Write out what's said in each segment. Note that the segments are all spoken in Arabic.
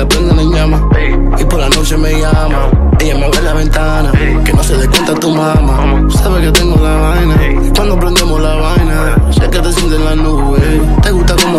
le prenden en llama. Y por la noche me llama. Ella me abre la ventana. Que no se dé cuenta tu mamá. Sabe que tengo la vaina. Y Cuando prendemos la vaina, sé que te sientes en la nube.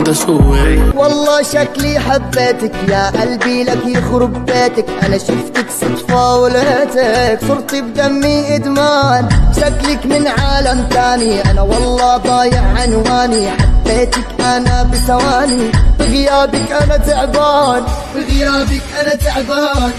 ده سوي والله شكلي حبيتك يا قلبي لك يخرب بيتك. أنا شفتك صدفة ولقيتك صرتي بدمي إدمان. شكلك من عالم تاني أنا والله ضايع عنواني. حبيتك أنا بثواني بغيابك أنا تعبان. بغيابك أنا تعبان.